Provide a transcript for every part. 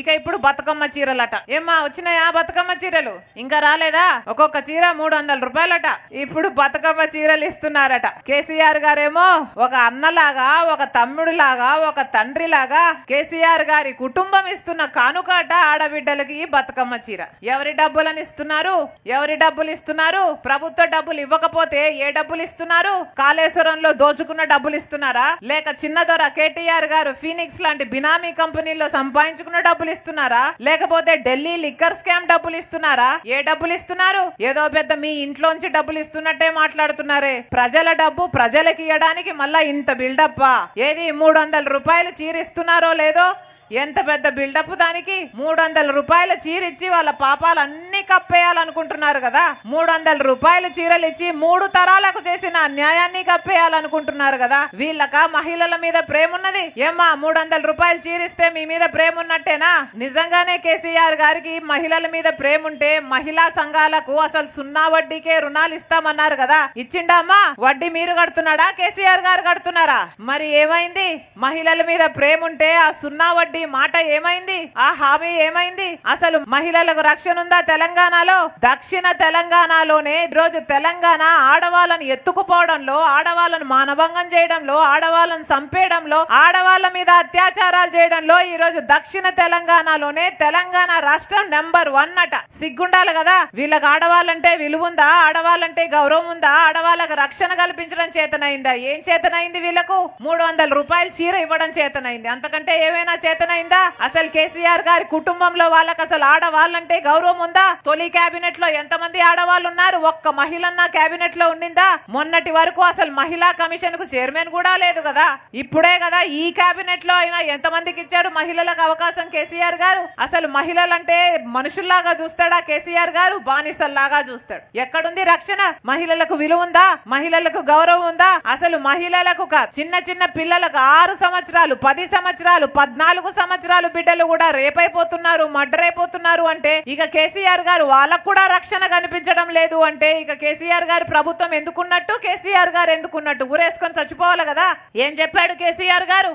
ఇక ఇప్పుడు బతుకమ్మ చీరలట. ఏమ్మా వచ్చినాయా బతుకమ్మ చీరలు? ఇంకా రాలేదా? ఒక్కొక్క చీర మూడు వందల రూపాయలట. ఇప్పుడు బతుకమ్మ చీరలు ఇస్తున్నారట. కేసీఆర్ గారేమో ఒక అన్నలాగా ఒక తమ్ముడిలాగా ఒక తండ్రిలాగా కేసీఆర్ గారి కుటుంబం ఇస్తున్న కానుకాట ఆడబిడ్డలకి బతుకమ్మ చీర. ఎవరి డబ్బులను ఇస్తున్నారు? ఎవరి డబ్బులు ఇస్తున్నారు? ప్రభుత్వ డబ్బులు ఇవ్వకపోతే ఏ డబ్బులు ఇస్తున్నారు? కాళేశ్వరంలో దోచుకున్న డబ్బులు ఇస్తున్నారా? లేక చిన్నదొర కేటీఆర్ గారు ఫీనిక్స్ లాంటి బినామీ కంపెనీలో సంపాదించుకున్న డబ్బులు ఇస్తున్నారా లేకపోతే ఢిల్లీ లిక్కర్ స్కామ్ డబ్బులు ఇస్తున్నారా ఏ డబ్బులు ఇస్తున్నారు ఏదో పెద్ద మీ ఇంట్లోంచి డబ్బులు ఇస్తున్నట్టే మాట్లాడుతున్నారే. ప్రజల డబ్బు ప్రజలకి ఇవ్వడానికి మళ్ళా ఇంత బిల్డప్ ఏది మూడు వందల రూపాయలు చీరిస్తున్నారో లేదో? ఎంత పెద్ద బిల్డప్ దానికి? మూడు వందల రూపాయల చీరిచ్చి వాళ్ళ వాళ్ళ పాపాలన్నీ కప్పేయాలనుకుంటున్నారు కదా? మూడు వందల రూపాయల చీరలు ఇచ్చి మూడు తరాలకు చేసిన అన్యాయాన్ని కప్పేయాలనుకుంటున్నారు కదా? వీళ్ళక మహిళల మీద ప్రేమ ఉన్నది ఏమ్మా మూడు వందల రూపాయలు చీరిస్తే మీ మీద ప్రేమ ఉన్నట్టేనా నిజంగానే కేసీఆర్ గారికి మహిళల మీద ప్రేమ ఉంటే మహిళా సంఘాలకు అసలు సున్నా వడ్డీకే రుణాలు ఇస్తామన్నారు కదా? ఇచ్చిండమ్మా వడ్డీ మీరు కడుతున్నాడా? కేసీఆర్ గారు కడుతున్నారా? మరి ఏమైంది? మహిళల మీద ప్రేమ ఉంటే ఆ సున్నా వడ్డీ మాట ఏమైంది? ఆ హామీ ఏమైంది? అసలు మహిళలకు రక్షణ ఉందా తెలంగాణలో దక్షిణ తెలంగాణలోనే ఈ రోజు తెలంగాణ ఆడవాళ్ళను ఎత్తుకుపోవడంలో ఆడవాళ్ళను మానభంగం చేయడంలో ఆడవాళ్ళను చంపేయడంలో ఆడవాళ్ళ మీద అత్యాచారాలు చేయడంలో ఈ రోజు దక్షిణ తెలంగాణలోనే తెలంగాణ రాష్ట్రం నెంబర్ వన్ అట. సిగ్గుండాలి కదా? వీళ్ళకి ఆడవాళ్ళంటే విలువ ఉందా ఆడవాళ్ళంటే గౌరవం ఉందా? ఆడవాళ్ళకి రక్షణ కల్పించడం చేతనైందా? ఏం చేతనైంది వీళ్ళకు? మూడు వందల రూపాయలు చీర ఇవ్వడం చేతనైంది. అంతకంటే ఏమైనా చేతనైందా? అసలు కేసీఆర్ గారి కుటుంబంలో వాళ్ళకి అసలు ఆడవాళ్ళంటే గౌరవం ఉందా? తొలి కేబినెట్లో ఎంతమంది ఆడవాళ్ళు ఉన్నారు ఒక్క మహిళన్న కేబినెట్లో ఉండిందా? మొన్నటి వరకు అసలు మహిళా కమిషన్కు చైర్మన్ కూడా లేదు కదా. ఇప్పుడే కదా ఈ కేబినెట్లో అయినా ఎంతమందికి ఇచ్చాడు మహిళలకు అవకాశం కేసీఆర్ గారు? అసలు మహిళలంటే మనుషుల్లాగా చూస్తాడా కేసీఆర్ గారు? బానిసల్లాగా చూస్తాడు. ఎక్కడుంది రక్షణ? మహిళలకు విలువ ఉందా? మహిళలకు గౌరవం ఉందా? అసలు మహిళలకు చిన్న చిన్న పిల్లలకు ఆరు సంవత్సరాలు పది సంవత్సరాలు పద్నాలుగు సంవత్సరాలు బిడ్డలు కూడా రేపైపోతున్నారు మడ్డరైపోతున్నారు అంటే ఇక కేసీఆర్ గారు వాళ్ళకు కూడా రక్షణ కనిపించడం లేదు అంటే ఇక కేసీఆర్ గారి ప్రభుత్వం ఎందుకున్నట్టు? కేసీఆర్ గారు ఎందుకున్నట్టు? ఊరేసుకొని చచ్చిపోవాలి కదా? ఏం చెప్పాడు కేసీఆర్ గారు?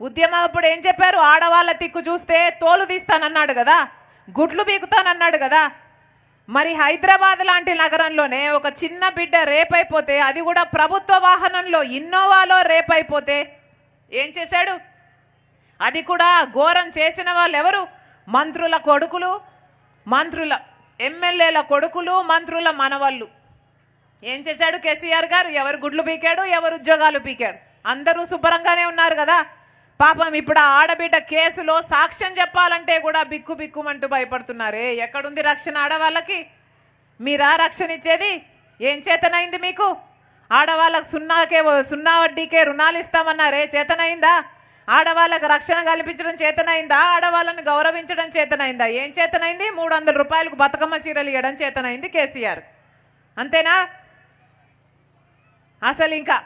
ఉద్యమం అప్పుడు ఏం చెప్పారు? ఆడవాళ్ళ తిక్కు చూస్తే తోలు తీస్తానన్నాడు కదా? గుడ్లు బీకుతానన్నాడు కదా? మరి హైదరాబాద్ లాంటి నగరంలోనే ఒక చిన్న బిడ్డ రేపైపోతే అది కూడా ప్రభుత్వ వాహనంలో ఇన్నోవాలో రేపైపోతే ఏం చేశాడు? అది కూడా ఘోరం చేసిన వాళ్ళు ఎవరు మంత్రుల కొడుకులు మంత్రుల ఎమ్మెల్యేల కొడుకులు మంత్రుల మనవళ్ళు. ఏం చేశాడు కేసీఆర్ గారు? ఎవరు గుడ్లు పీకాడు ఎవరు ఉద్యోగాలు పీకాడు? అందరూ శుభ్రంగానే ఉన్నారు కదా? పాపం ఇప్పుడు ఆ ఆడబిడ్డ కేసులో సాక్ష్యం చెప్పాలంటే కూడా బిక్కు బిక్కుమంటూ భయపడుతున్నారే. ఎక్కడుంది రక్షణ ఆడవాళ్ళకి? మీరా రక్షణ ఇచ్చేది? ఏం చేతనైంది మీకు? ఆడవాళ్ళకు సున్నాకే సున్నా వడ్డీకే రుణాలు ఇస్తామన్నారే. చేతనైందా? ఆడవాళ్ళకు రక్షణ కల్పించడం చేతనైందా? ఆడవాళ్ళని గౌరవించడం చేతనైందా? ఏం చేతనైంది? మూడు వందల రూపాయలకు బతుకమ్మ చీరలు ఇవ్వడం చేతనైంది కేసీఆర్. అంతేనా? అసలు ఇంకా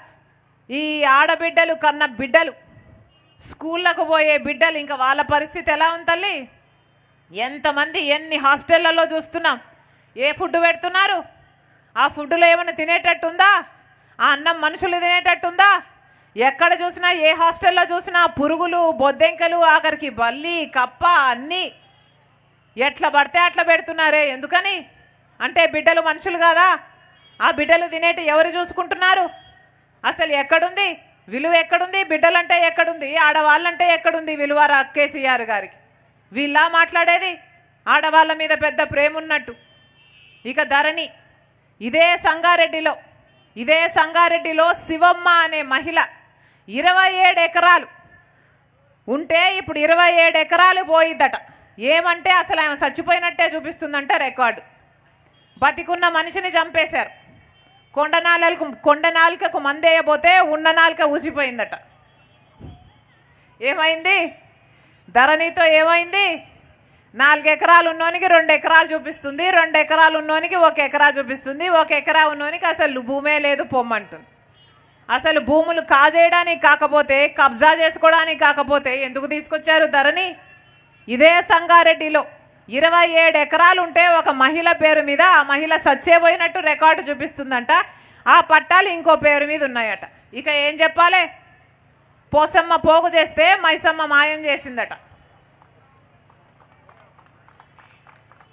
ఈ ఆడబిడ్డలు కన్న బిడ్డలు స్కూళ్ళకు పోయే బిడ్డలు ఇంకా వాళ్ళ పరిస్థితి ఎలా ఉంది తల్లి? ఎంతమంది ఎన్ని హాస్టళ్ళలో చూస్తున్నాం? ఏ ఫుడ్ పెడుతున్నారు? ఆ ఫుడ్లో ఏమైనా తినేటట్టుందా? ఆ అన్నం మనుషులు తినేటట్టుందా? ఎక్కడ చూసినా ఏ హాస్టల్లో చూసినా పురుగులు బొద్దెంకలు ఆఖరికి బల్లి కప్ప అన్నీ ఎట్లా పడితే అట్లా పెడుతున్నారే. ఎందుకని? అంటే బిడ్డలు మనుషులు కాదా? ఆ బిడ్డలు తినేటి ఎవరు చూసుకుంటున్నారు? అసలు ఎక్కడుంది? విలువ ఎక్కడుంది? బిడ్డలంటే ఎక్కడుంది? ఆడవాళ్ళంటే ఎక్కడుంది? విలువ కేసీఆర్ గారికి. వీళ్ళ మాట్లాడేది? ఆడవాళ్ళ మీద పెద్ద ప్రేమ ఉన్నట్టు. ఇక ధరణి ఇదే సంగారెడ్డిలో ఇదే సంగారెడ్డిలో శివమ్మ అనే మహిళ ఇరవై ఏడు ఎకరాలు. ఉంటే ఇప్పుడు ఇరవై ఏడు ఎకరాలు పోయిద్దట. ఏమంటే అసలు ఆమె చచ్చిపోయినట్టే చూపిస్తుందంట రికార్డు. బతికున్న మనిషిని చంపేశారు. కొండ నాలుకకు కొండ మందేయబోతే ఉన్న నాలుక ఊసిపోయిందట. ఏమైంది? ధరణితో ఏమైంది? నాలుగు ఎకరాలు ఉన్నోనికి రెండు ఎకరాలు చూపిస్తుంది రెండు ఎకరాలు ఉన్నోనికి ఒక ఎకరా చూపిస్తుంది ఒక ఎకరా ఉన్నోనికి అసలు భూమే లేదు పొమ్మంటుంది. అసలు భూములు కాజేయడానికి కాకపోతే కబ్జా చేసుకోవడానికి కాకపోతే ఎందుకు తీసుకొచ్చారు ధరని ఇదే సంగారెడ్డిలో ఇరవై ఏడు ఎకరాలు ఉంటే ఒక మహిళ పేరు మీద ఆ మహిళ సచ్చేపోయినట్టు రికార్డు చూపిస్తుందంట. ఆ పట్టాలు ఇంకో పేరు మీద ఉన్నాయట. ఇక ఏం చెప్పాలి? పోసమ్మ పోగు చేస్తే మైసమ్మ మాయం చేసిందట.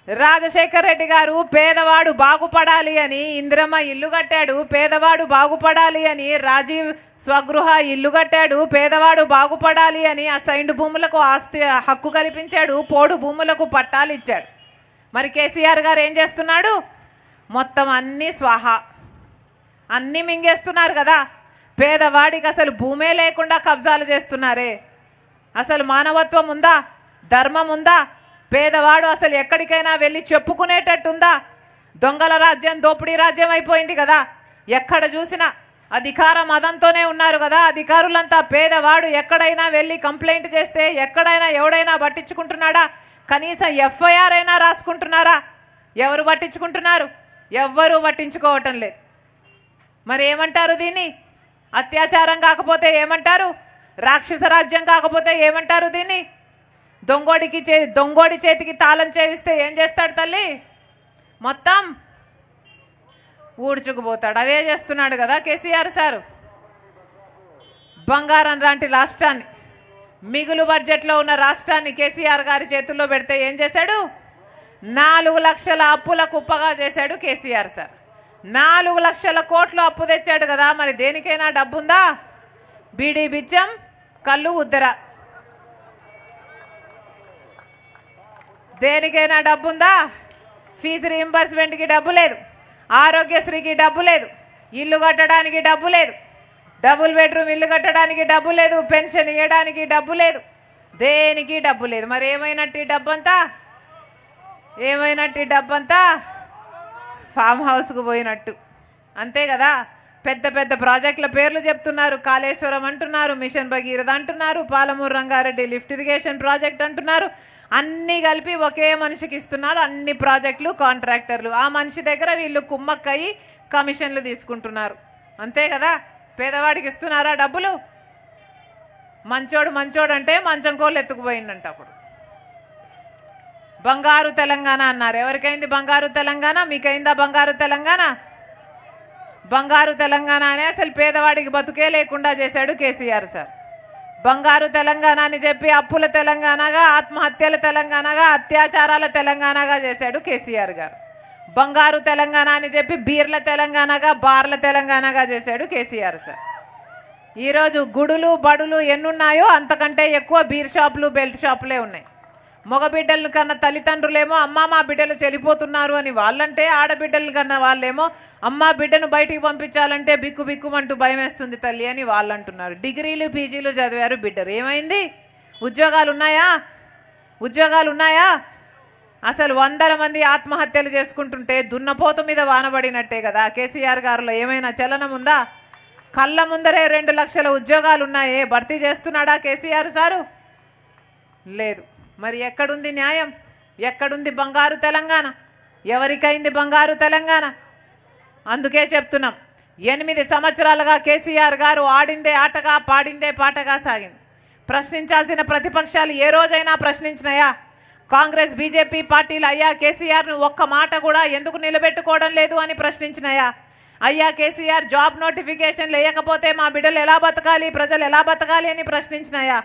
రాజశేఖర్ రెడ్డి గారు పేదవాడు బాగుపడాలి అని ఇందిరమ్మ ఇల్లు కట్టాడు పేదవాడు బాగుపడాలి అని రాజీవ్ స్వగృహ ఇల్లు కట్టాడు పేదవాడు బాగుపడాలి అని అసైన్డ్ భూములకు ఆస్తి హక్కు కల్పించాడు పోడు భూములకు పట్టాలు ఇచ్చాడు. మరి కేసీఆర్ గారు ఏం చేస్తున్నాడు? మొత్తం అన్నీ స్వాహా. అన్నీ మింగేస్తున్నారు కదా. పేదవాడికి అసలు భూమే లేకుండా కబ్జాలు చేస్తున్నారే. అసలు మానవత్వం ఉందా? ధర్మం ఉందా? పేదవాడు అసలు ఎక్కడికైనా వెళ్ళి చెప్పుకునేటట్టుందా? దొంగల రాజ్యం దోపిడీ రాజ్యం అయిపోయింది కదా. ఎక్కడ చూసినా అధికార మదంతోనే ఉన్నారు కదా. అధికారులంతా పేదవాడు ఎక్కడైనా వెళ్ళి కంప్లైంట్ చేస్తే ఎక్కడైనా ఎవడైనా పట్టించుకుంటున్నాడా? కనీసం ఎఫ్ఐఆర్ అయినా రాసుకుంటున్నారా? ఎవరు పట్టించుకుంటున్నారు? ఎవ్వరూ పట్టించుకోవటం లేదు. మరి ఏమంటారు దీన్ని? అత్యాచారం కాకపోతే ఏమంటారు? రాక్షస రాజ్యం కాకపోతే ఏమంటారు దీన్ని? దొంగోడికి చే దొంగోడి చేతికి తాళం చేవిస్తే ఏం చేస్తాడు తల్లి? మొత్తం ఊడ్చుకుపోతాడు. అదే చేస్తున్నాడు కదా కేసీఆర్ సారు. బంగారం లాంటి రాష్ట్రాన్ని మిగులు బడ్జెట్లో ఉన్న రాష్ట్రాన్ని కేసీఆర్ గారి చేతుల్లో పెడితే ఏం చేశాడు? నాలుగు లక్షల అప్పుల కుప్పగా చేశాడు కేసీఆర్ సార్. నాలుగు లక్షల కోట్లు అప్పు తెచ్చాడు కదా మరి దేనికైనా డబ్బుందా? బీడీ బిచ్చం కళ్ళు ఉద్దర. దేనికైనా డబ్బుందా? ఫీజు రీంబర్స్మెంట్కి డబ్బు లేదు. ఆరోగ్యశ్రీకి డబ్బు లేదు. ఇల్లు కట్టడానికి డబ్బు లేదు. డబుల్ బెడ్రూమ్ ఇల్లు కట్టడానికి డబ్బు లేదు. పెన్షన్ ఇవ్వడానికి డబ్బు లేదు. దేనికి డబ్బు లేదు? మరి ఏమైనట్టు డబ్బంతా? ఏమైనట్టు డబ్బంతా? ఫామ్ హౌస్కు పోయినట్టు. అంతే కదా? పెద్ద పెద్ద ప్రాజెక్టుల పేర్లు చెప్తున్నారు. కాళేశ్వరం అంటున్నారు. మిషన్ భగీరథ అంటున్నారు. Palamuru Rangareddy lift irrigation project అంటున్నారు. అన్నీ కలిపి ఒకే మనిషికి ఇస్తున్నారు అన్ని ప్రాజెక్టులు కాంట్రాక్టర్లు. ఆ మనిషి దగ్గర వీళ్ళు కుమ్మక్కయి కమిషన్లు తీసుకుంటున్నారు. అంతే కదా? పేదవాడికి ఇస్తున్నారా డబ్బులు? మంచోడు మంచోడు అంటే మంచం కోళ్ళు ఎత్తుకుపోయిందంట అప్పుడు. బంగారు తెలంగాణ అన్నారు. ఎవరికైంది బంగారు తెలంగాణ? మీకైందా బంగారు తెలంగాణ? బంగారు తెలంగాణ అనే అసలు పేదవాడికి బతుకే లేకుండా చేశాడు కేసీఆర్ సార్. బంగారు తెలంగాణ అని చెప్పి అప్పుల తెలంగాణగా ఆత్మహత్యల తెలంగాణగా అత్యాచారాల తెలంగాణగా చేశాడు కేసీఆర్ గారు. బంగారు తెలంగాణ అని చెప్పి బీర్ల తెలంగాణగా బార్ల తెలంగాణగా చేశాడు కేసీఆర్ సార్. ఈరోజు గుడులు బడులు ఎన్నున్నాయో అంతకంటే ఎక్కువ బీర్ షాపులు బెల్ట్ షాపులే ఉన్నాయి. మగబిడ్డలను కన్న తల్లిదండ్రులేమో అమ్మ మా బిడ్డలు చెడిపోతున్నారు అని వాళ్ళంటే ఆడబిడ్డలు కన్నా వాళ్ళేమో అమ్మ బిడ్డను బయటికి పంపించాలంటే బిక్కు బిక్కుమంటూ భయం వేస్తుంది తల్లి అని వాళ్ళు అంటున్నారు డిగ్రీలు పీజీలు చదివారు బిడ్డరు. ఏమైంది? ఉద్యోగాలు ఉన్నాయా ఉద్యోగాలు ఉన్నాయా అసలు వందల మంది ఆత్మహత్యలు చేసుకుంటుంటే దున్నపోత మీద వానబడినట్టే కదా. కేసీఆర్ గారిలో ఏమైనా చలనం ఉందా? కళ్ళ ముందరే రెండు లక్షల ఉద్యోగాలు ఉన్నాయే భర్తీ చేస్తున్నాడా కేసీఆర్ సారు? లేదు. మరి ఎక్కడుంది న్యాయం? ఎక్కడుంది బంగారు తెలంగాణ? ఎవరికైంది బంగారు తెలంగాణ? అందుకే చెప్తున్నాం. ఎనిమిది సంవత్సరాలుగా కేసీఆర్ గారు ఆడిందే ఆటగా పాడిందే పాటగా సాగింది. ప్రశ్నించాల్సిన ప్రతిపక్షాలు ఏ రోజైనా ప్రశ్నించినాయా? కాంగ్రెస్ బీజేపీ పార్టీలు అయ్యా కేసీఆర్ను ఒక్క మాట కూడా ఎందుకు నిలబెట్టుకోవడం లేదు అని ప్రశ్నించినాయా? అయ్యా కేసీఆర్ జాబ్ నోటిఫికేషన్ లేకపోతే మా బిడ్డలు ఎలా బతకాలి ప్రజలు ఎలా బతకాలి అని ప్రశ్నించినాయా?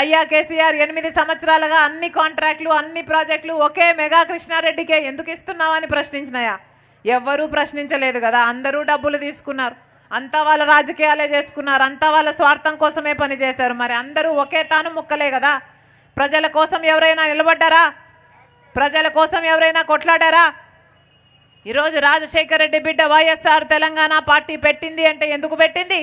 అయ్యా కేసీఆర్ ఎనిమిది సంవత్సరాలుగా అన్ని కాంట్రాక్టులు అన్ని ప్రాజెక్టులు ఒకే మెగా కృష్ణారెడ్డికే ఎందుకు ఇస్తున్నావని ప్రశ్నించినాయా ఎవ్వరూ ప్రశ్నించలేదు కదా అందరూ డబ్బులు తీసుకున్నారు. అంతా వాళ్ళ రాజకీయాలే చేసుకున్నారు అంతా వాళ్ళ స్వార్థం కోసమే పనిచేశారు మరి అందరూ ఒకే తాను ముక్కలే కదా. ప్రజల కోసం ఎవరైనా నిలబడ్డారా? ప్రజల కోసం ఎవరైనా కొట్లాడారా? ఈరోజు రాజశేఖర రెడ్డి బిడ్డ వైఎస్ఆర్ తెలంగాణ పార్టీ పెట్టింది అంటే ఎందుకు పెట్టింది?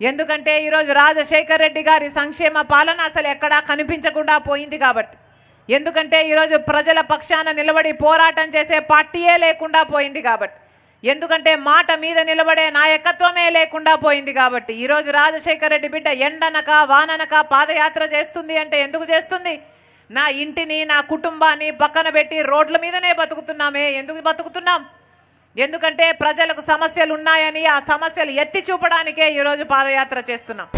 ఎందుకంటే ఈరోజు రాజశేఖర్ రెడ్డి గారి సంక్షేమ పాలన అసలు ఎక్కడా కనిపించకుండా పోయింది కాబట్టి. ఎందుకంటే ఈరోజు ప్రజల పక్షాన నిలబడి పోరాటం చేసే పార్టీయే లేకుండా పోయింది కాబట్టి. ఎందుకంటే మాట మీద నిలబడే నాయకత్వమే లేకుండా పోయింది కాబట్టి. ఈరోజు రాజశేఖర్ రెడ్డి బిడ్డ ఎండనక వాననక పాదయాత్ర చేస్తుంది అంటే ఎందుకు చేస్తుంది? నా ఇంటిని నా కుటుంబాన్ని పక్కన పెట్టి రోడ్ల మీదనే బతుకుతున్నామే. ఎందుకు బతుకుతున్నాం? ఎందుకంటే ప్రజలకు సమస్యలు ఉన్నాయని ఆ సమస్యలు ఎత్తి చూపడానికే ఈరోజు పాదయాత్ర చేస్తున్నాం.